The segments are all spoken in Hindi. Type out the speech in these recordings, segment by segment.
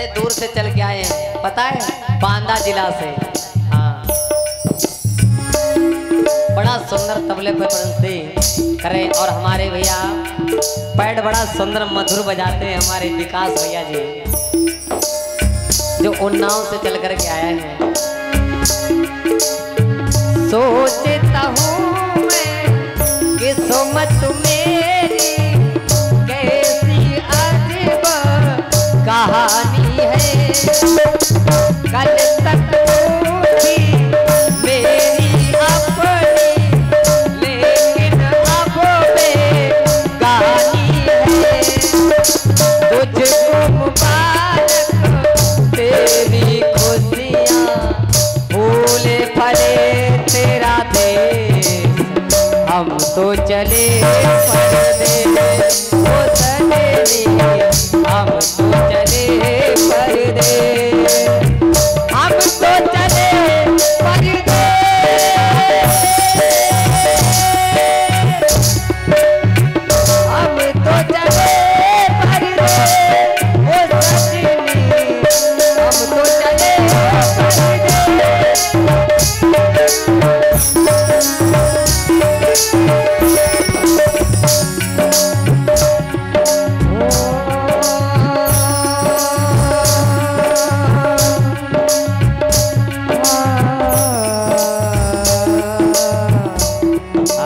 बड़े दूर से चल के आए हैं। पता है? बांदा जिला से। हाँ। बड़ा सुंदर तबले पर प्रस्तुति करें और हमारे भैया पैड बड़ा सुंदर मधुर बजाते हैं हमारे विकास भैया जी। जो उन्नाव से चल करके आए हैं। सोचता हूँ मैं किस्मत मेरी तुझको मुबारक तेरी खुशियाँ फूले फले तेरा देश। हम तो चले परदेश हम तो चले परदेश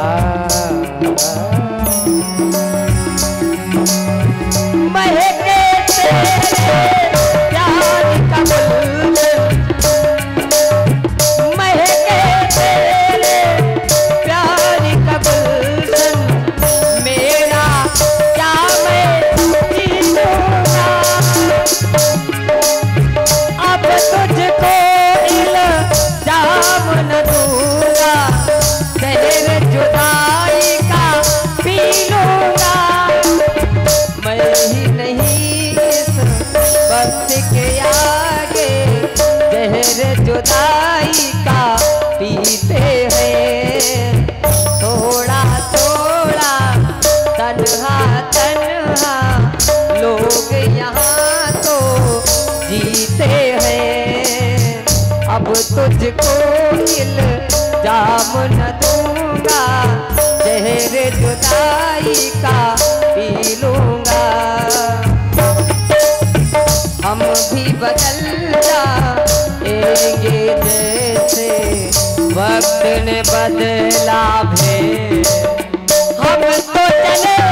I जहर जुदाई का पीते हैं। थोड़ा थोड़ा, तन्हा तन्हा, लोग यहाँ तो जीते हैं। अब तुझको इल्ज़ाम न दूँगा, जहर जुदाई का पी लूँगा। हम भी बदल जाएँगे जैसे वक्त ने बदला भे हम तो चले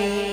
day.